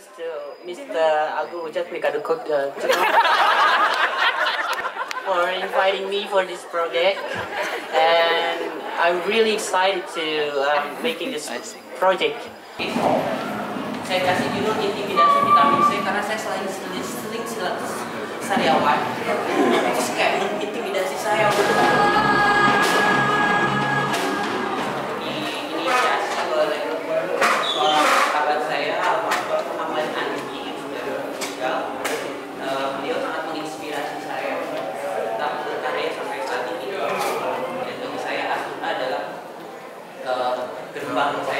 thanks to Mr. Agung Ujatmikadukot uh, for inviting me for this project. And I'm really excited to um, making this project. Saya kasih judul intimidasi vitamin C karena saya selain seling seling sariawan, バン